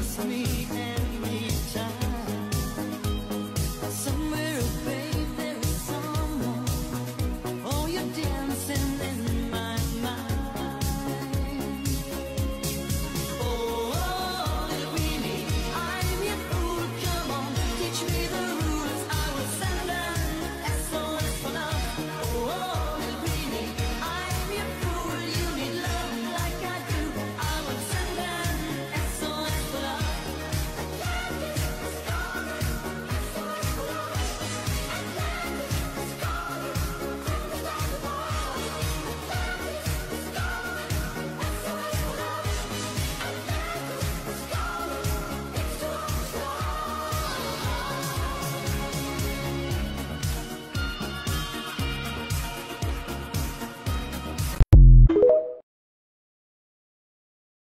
trust me